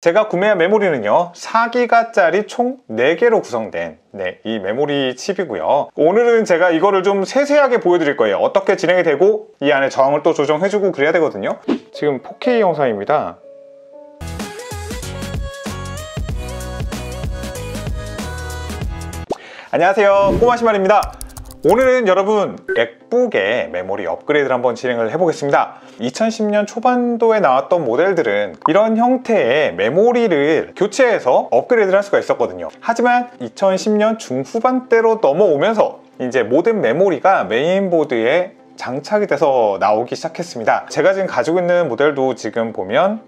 제가 구매한 메모리는요 4기가짜리 총 4개로 구성된 네, 이 메모리 칩이고요. 오늘은 제가 이거를 좀 세세하게 보여드릴 거예요. 어떻게 진행이 되고 이 안에 저항을 또 조정해주고 그래야 되거든요. 지금 4K 영상입니다. 안녕하세요. 꼬마시말입니다 오늘은 여러분 맥북의 메모리 업그레이드를 한번 진행을 해보겠습니다. 2010년 초반대에 나왔던 모델들은 이런 형태의 메모리를 교체해서 업그레이드를 할 수가 있었거든요. 하지만 2010년 중후반대로 넘어오면서 이제 모든 메모리가 메인보드에 장착이 돼서 나오기 시작했습니다. 제가 지금 가지고 있는 모델도 지금 보면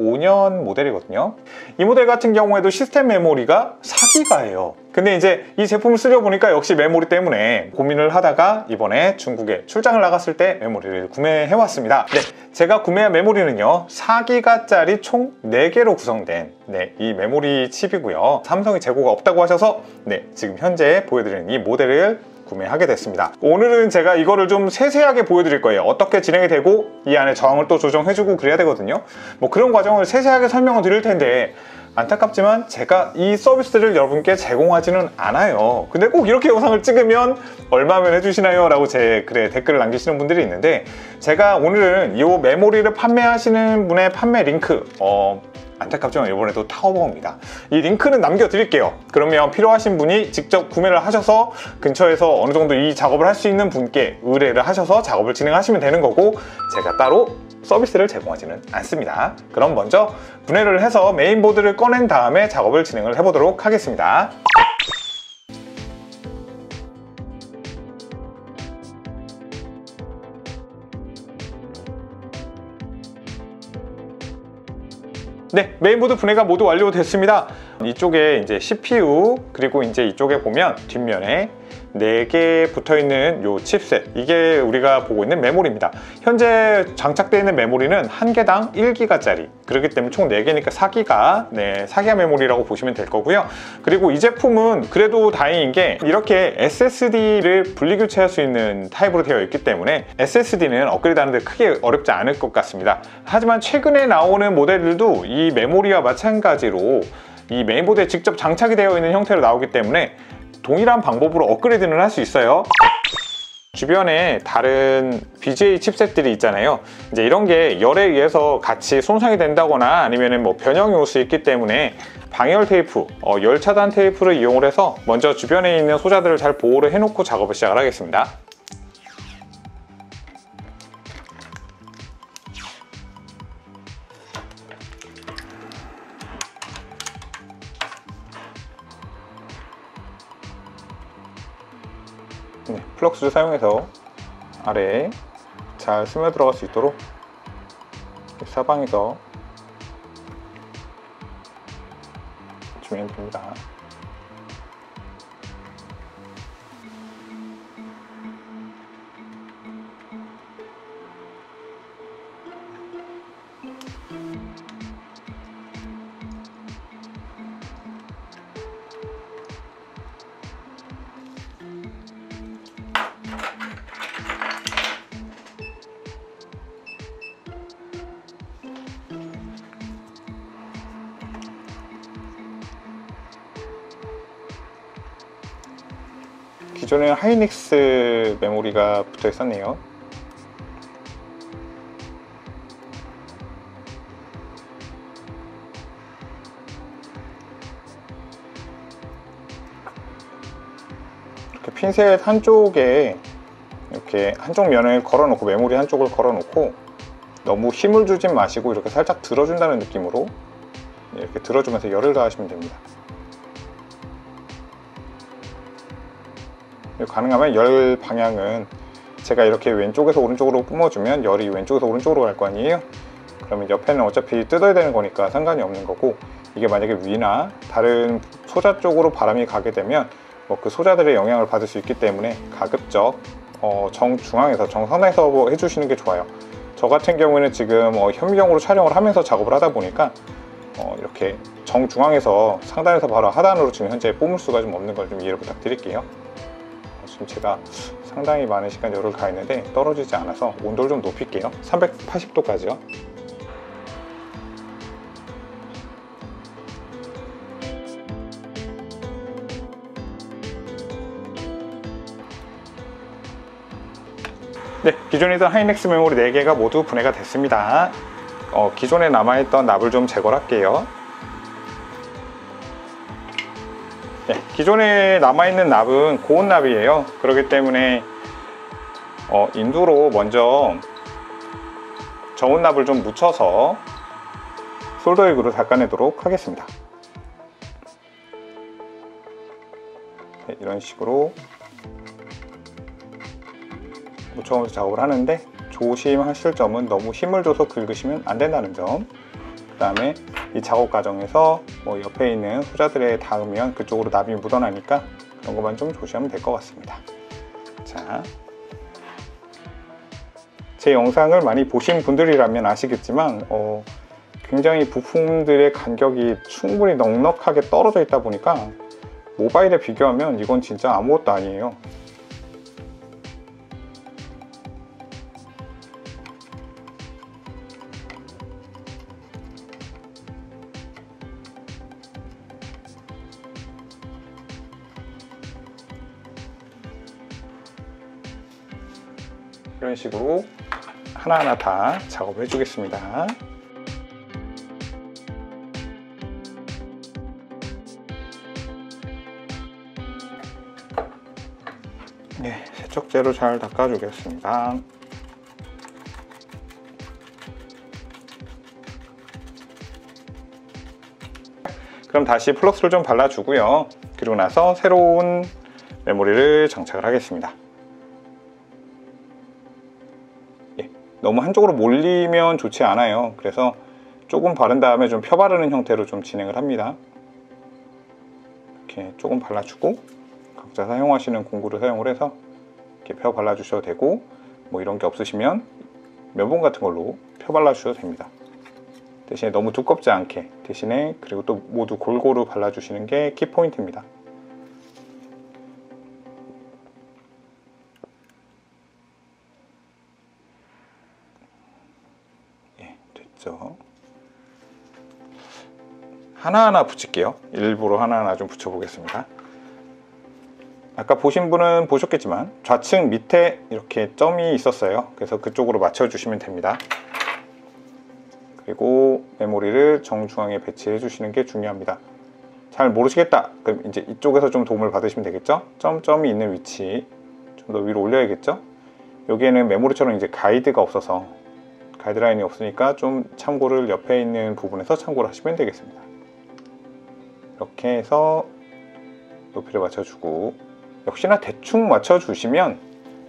2015년 모델이거든요. 이 모델 같은 경우에도 시스템 메모리가 4기가예요. 근데 이제 이 제품을 쓰려 보니까 역시 메모리 때문에 고민을 하다가 이번에 중국에 출장을 나갔을 때 메모리를 구매해 왔습니다. 네, 제가 구매한 메모리는요 4기가짜리 총 4개로 구성된 네, 이 메모리 칩이고요. 삼성이 재고가 없다고 하셔서 네, 지금 현재 보여드리는 이 모델을 구매하게 됐습니다. 오늘은 제가 이거를 좀 세세하게 보여드릴 거예요. 어떻게 진행이 되고 이 안에 저항을 또 조정해주고 그래야 되거든요. 뭐 그런 과정을 세세하게 설명을 드릴 텐데 안타깝지만 제가 이 서비스를 여러분께 제공하지는 않아요. 근데 꼭 이렇게 영상을 찍으면 얼마면 해주시나요? 라고 제 글에 댓글을 남기시는 분들이 있는데 제가 오늘은 이 메모리를 판매하시는 분의 판매 링크 어, 안타깝지만 이번에도 타오바오입니다. 이 링크는 남겨드릴게요. 그러면 필요하신 분이 직접 구매를 하셔서 근처에서 어느 정도 이 작업을 할 수 있는 분께 의뢰를 하셔서 작업을 진행하시면 되는 거고 제가 따로 서비스를 제공하지는 않습니다 그럼 먼저 분해를 해서 메인보드를 꺼낸 다음에 작업을 진행을 해보도록 하겠습니다 네, 메인보드 분해가 모두 완료됐습니다. 이쪽에 이제 CPU 그리고 이제 이쪽에 보면 뒷면에 4개 붙어있는 요 칩셋. 이게 우리가 보고 있는 메모리입니다. 현재 장착되어 있는 메모리는 한 개당 1기가짜리. 그렇기 때문에 총 4개니까 4기가 네, 4기가 메모리라고 보시면 될 거고요. 그리고 이 제품은 그래도 다행인 게 이렇게 SSD를 분리교체할 수 있는 타입으로 되어 있기 때문에 SSD는 업그레이드 하는데 크게 어렵지 않을 것 같습니다. 하지만 최근에 나오는 모델들도 이 메모리와 마찬가지로 이 메인보드에 직접 장착이 되어 있는 형태로 나오기 때문에 동일한 방법으로 업그레이드는 할 수 있어요. 주변에 다른 BGA 칩셋들이 있잖아요. 이제 이런 게 열에 의해서 같이 손상이 된다거나 아니면 뭐 변형이 올 수 있기 때문에 방열 테이프, 어, 열 차단 테이프를 이용을 해서 먼저 주변에 있는 소자들을 잘 보호를 해놓고 작업을 시작을 하겠습니다 네, 플럭스를 사용해서 아래에 잘 스며 들어갈 수 있도록 사방에서 주면 됩니다. 기존에는 하이닉스 메모리가 붙어 있었네요. 이렇게 핀셋 한쪽에 이렇게 한쪽 면을 걸어 놓고 메모리 한쪽을 걸어 놓고 너무 힘을 주진 마시고 이렇게 살짝 들어준다는 느낌으로 이렇게 들어주면서 열을 가하시면 됩니다 가능하면 열 방향은 제가 이렇게 왼쪽에서 오른쪽으로 뿜어주면 열이 왼쪽에서 오른쪽으로 갈 거 아니에요? 그러면 옆에는 어차피 뜯어야 되는 거니까 상관이 없는 거고 이게 만약에 위나 다른 소자 쪽으로 바람이 가게 되면 뭐 그 소자들의 영향을 받을 수 있기 때문에 가급적 어 정중앙에서 정선에서 해주시는 게 좋아요. 저 같은 경우에는 지금 어 현미경으로 촬영을 하면서 작업을 하다 보니까 어 이렇게 정중앙에서 상단에서 바로 하단으로 지금 현재 뿜을 수가 좀 없는 걸 좀 이해를 부탁드릴게요 김치가 상당히 많은 시간 열을 가했는데 떨어지지 않아서 온도를 좀 높일게요. 380도까지요. 네, 기존에 있던 하이넥스 메모리 4개가 모두 분해가 됐습니다. 어, 기존에 남아있던 납을 좀 제거할게요. 네, 기존에 남아있는 납은 고온 납이에요. 그렇기 때문에 어, 인두로 먼저 저온 납을 좀 묻혀서 솔더액으로 닦아내도록 하겠습니다. 네, 이런 식으로 묻혀가면서 작업을 하는데 조심하실 점은 너무 힘을 줘서 긁으시면 안 된다는 점. 그 다음에 이 작업 과정에서 뭐 옆에 있는 소자들에 닿으면 그쪽으로 납이 묻어나니까 그런 것만 좀 조심하면 될 것 같습니다. 자, 제 영상을 많이 보신 분들이라면 아시겠지만 어, 굉장히 부품들의 간격이 충분히 넉넉하게 떨어져 있다 보니까 모바일에 비교하면 이건 진짜 아무것도 아니에요. 이런 식으로 하나하나 다 작업을 해주겠습니다. 네, 세척제로 잘 닦아주겠습니다. 그럼 다시 플럭스를 좀 발라주고요. 그리고 나서 새로운 메모리를 장착을 하겠습니다. 너무 한쪽으로 몰리면 좋지 않아요. 그래서 조금 바른 다음에 좀 펴바르는 형태로 좀 진행을 합니다. 이렇게 조금 발라주고 각자 사용하시는 공구를 사용을 해서 이렇게 펴 발라주셔도 되고 뭐 이런 게 없으시면 면봉 같은 걸로 펴 발라주셔도 됩니다. 대신에 너무 두껍지 않게 대신에 그리고 또 모두 골고루 발라주시는 게 키포인트입니다. 하나하나 붙일게요. 일부러 하나하나 좀 붙여보겠습니다. 아까 보신 분은 보셨겠지만 좌측 밑에 이렇게 점이 있었어요. 그래서 그쪽으로 맞춰주시면 됩니다. 그리고 메모리를 정중앙에 배치해 주시는 게 중요합니다. 잘 모르시겠다. 그럼 이제 이쪽에서 좀 도움을 받으시면 되겠죠? 점점이 있는 위치 좀 더 위로 올려야겠죠? 여기에는 메모리처럼 이제 가이드가 없어서 가이드라인이 없으니까 좀 참고를 옆에 있는 부분에서 참고를 하시면 되겠습니다. 이렇게 해서 높이를 맞춰주고 역시나 대충 맞춰주시면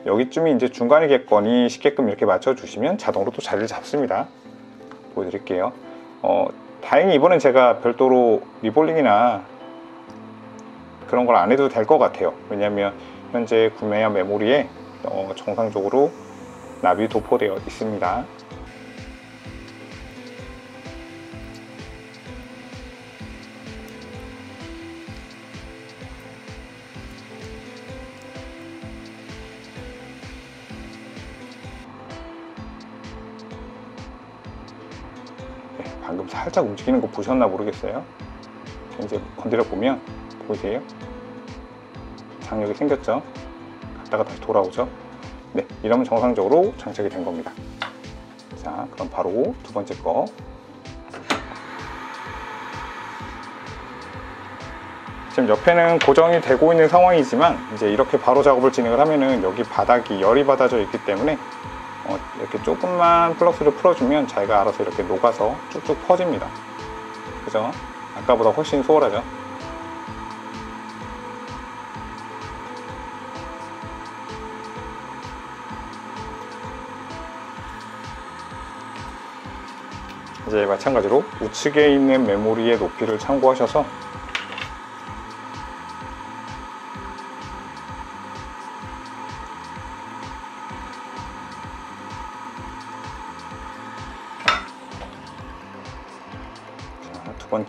여기쯤이 이제 중간이겠거니 쉽게끔 이렇게 맞춰주시면 자동으로 또 자리를 잡습니다. 보여드릴게요. 어, 다행히 이번엔 제가 별도로 리볼링이나 그런 걸 안 해도 될 것 같아요. 왜냐하면 현재 구매한 메모리에 어, 정상적으로 납이 도포되어 있습니다. 방금 살짝 움직이는 거 보셨나 모르겠어요. 이제 건드려 보면 보이세요? 장력이 생겼죠? 갔다가 다시 돌아오죠? 네, 이러면 정상적으로 장착이 된 겁니다. 자, 그럼 바로 두 번째 거. 지금 옆에는 고정이 되고 있는 상황이지만 이제 이렇게 바로 작업을 진행을 하면은 여기 바닥이 열이 받아져 있기 때문에 어, 이렇게 조금만 플럭스를 풀어주면 자기가 알아서 이렇게 녹아서 쭉쭉 퍼집니다. 그죠? 아까보다 훨씬 수월하죠? 이제 마찬가지로 우측에 있는 메모리의 높이를 참고하셔서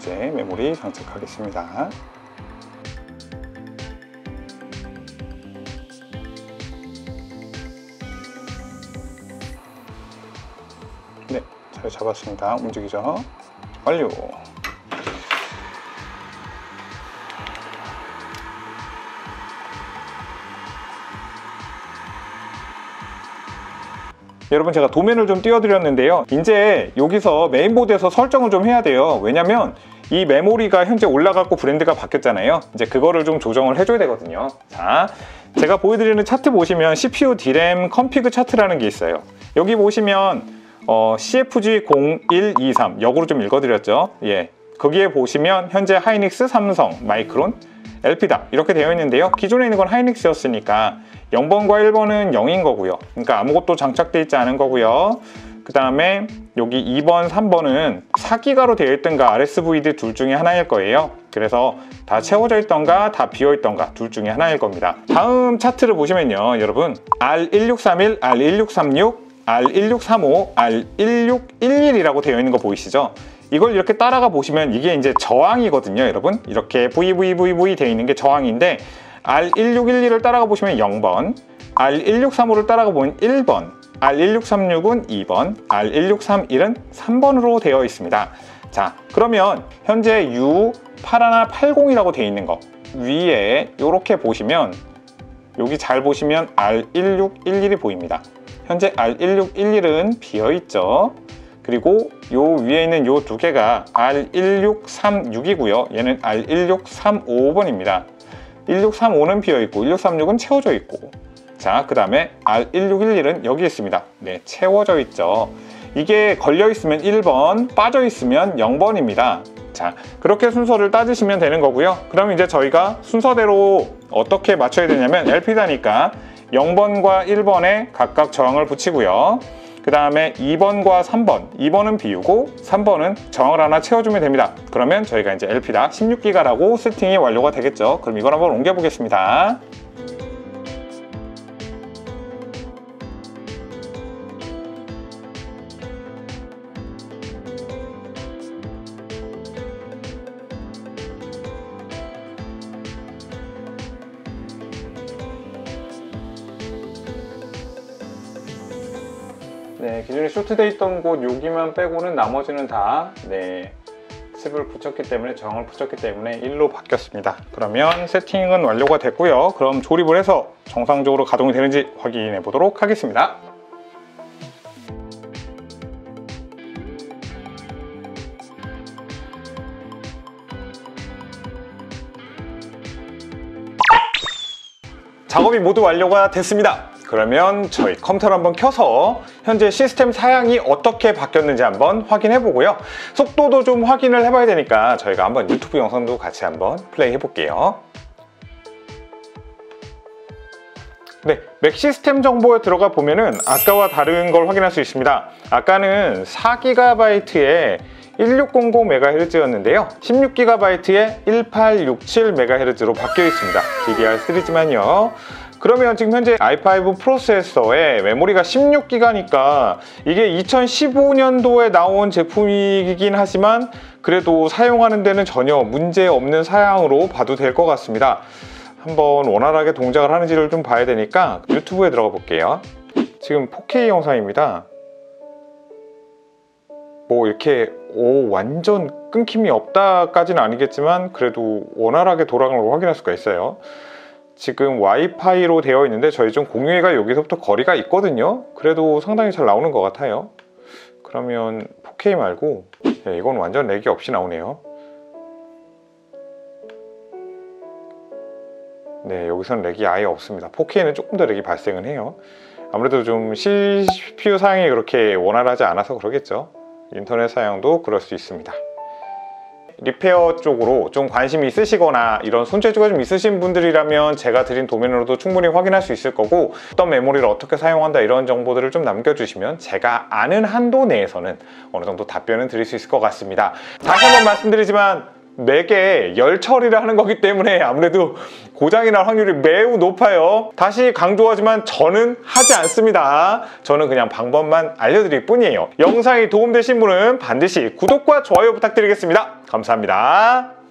번째 메모리 장착하겠습니다. 네, 잘 잡았습니다. 움직이죠? 완료. 여러분 제가 도면을 좀 띄워드렸는데요. 이제 여기서 메인보드에서 설정을 좀 해야 돼요. 왜냐면 이 메모리가 현재 올라갔고 브랜드가 바뀌었잖아요. 이제 그거를 좀 조정을 해줘야 되거든요. 자, 제가 보여드리는 차트 보시면 CPU DRAM 컴피그 차트라는 게 있어요. 여기 보시면 어, CFG 0123 역으로 좀 읽어드렸죠. 예, 거기에 보시면 현재 하이닉스, 삼성, 마이크론, LP다 이렇게 되어 있는데요. 기존에 있는 건 하이닉스였으니까 0번과 1번은 0인 거고요. 그러니까 아무것도 장착되어 있지 않은 거고요. 그 다음에 여기 2번, 3번은 4기가로 되어 있던가 RSVD 둘 중에 하나일 거예요. 그래서 다 채워져 있던가 다 비어 있던가 둘 중에 하나일 겁니다. 다음 차트를 보시면요. 여러분 R1631, R1636, R1635, R1611이라고 되어 있는 거 보이시죠? 이걸 이렇게 따라가 보시면 이게 이제 저항이거든요, 여러분. 이렇게 VVVV 되어 있는 게 저항인데 R1612를 따라가 보시면 0번, R1635를 따라가 보면 1번, R1636은 2번, R1631은 3번으로 되어 있습니다. 자, 그러면 현재 U8180이라고 되어 있는 거 위에 이렇게 보시면 여기 잘 보시면 R1611이 보입니다. 현재 R1611은 비어 있죠. 그리고 요 위에 있는 요 두 개가 R1636이고요. 얘는 R1635번입니다. 1635는 비어 있고 1636은 채워져 있고 자, 그 다음에 R1611은 여기 있습니다. 네, 채워져 있죠. 이게 걸려 있으면 1번, 빠져 있으면 0번입니다. 자, 그렇게 순서를 따지시면 되는 거고요. 그럼 이제 저희가 순서대로 어떻게 맞춰야 되냐면 LP다니까 0번과 1번에 각각 저항을 붙이고요. 그 다음에 2번과 3번, 2번은 비우고 3번은 정을 하나 채워주면 됩니다. 그러면 저희가 이제 LP다 16기가라고 세팅이 완료가 되겠죠. 그럼 이걸 한번 옮겨보겠습니다. 네, 기존에 쇼트돼 있던 곳 여기만 빼고는 나머지는 다 네, 칩을 붙였기 때문에 정을 붙였기 때문에 1로 바뀌었습니다. 그러면 세팅은 완료가 됐고요. 그럼 조립을 해서 정상적으로 가동이 되는지 확인해 보도록 하겠습니다. 작업이 모두 완료가 됐습니다. 그러면 저희 컴퓨터를 한번 켜서 현재 시스템 사양이 어떻게 바뀌었는지 한번 확인해 보고요. 속도도 좀 확인을 해봐야 되니까 저희가 한번 유튜브 영상도 같이 한번 플레이 해볼게요. 네, 맥 시스템 정보에 들어가 보면은 아까와 다른 걸 확인할 수 있습니다. 아까는 4GB에 1600MHz였는데요. 16GB에 1867MHz로 바뀌어 있습니다. DDR3지만요. 그러면 지금 현재 i5 프로세서에 메모리가 16기가니까 이게 2015년도에 나온 제품이긴 하지만 그래도 사용하는 데는 전혀 문제 없는 사양으로 봐도 될 것 같습니다. 한번 원활하게 동작을 하는지를 좀 봐야 되니까 유튜브에 들어가 볼게요. 지금 4K 영상입니다. 뭐 이렇게 오 완전 끊김이 없다까지는 아니겠지만 그래도 원활하게 돌아가는 걸 확인할 수가 있어요. 지금 와이파이로 되어 있는데 저희 좀 공유기가 여기서부터 거리가 있거든요. 그래도 상당히 잘 나오는 것 같아요. 그러면 4K 말고 네, 이건 완전 렉이 없이 나오네요. 네 여기서는 렉이 아예 없습니다. 4K는 조금 더 렉이 발생은 해요. 아무래도 좀 CPU 사양이 그렇게 원활하지 않아서 그러겠죠. 인터넷 사양도 그럴 수 있습니다 리페어 쪽으로 좀 관심이 있으시거나 이런 손재주가 좀 있으신 분들이라면 제가 드린 도면으로도 충분히 확인할 수 있을 거고 어떤 메모리를 어떻게 사용한다 이런 정보들을 좀 남겨주시면 제가 아는 한도 내에서는 어느 정도 답변은 드릴 수 있을 것 같습니다. 다시 한번 말씀드리지만 맥에 열 처리를 하는 거기 때문에 아무래도 고장이 날 확률이 매우 높아요. 다시 강조하지만 저는 하지 않습니다. 저는 그냥 방법만 알려드릴 뿐이에요. 영상이 도움되신 분은 반드시 구독과 좋아요 부탁드리겠습니다. 감사합니다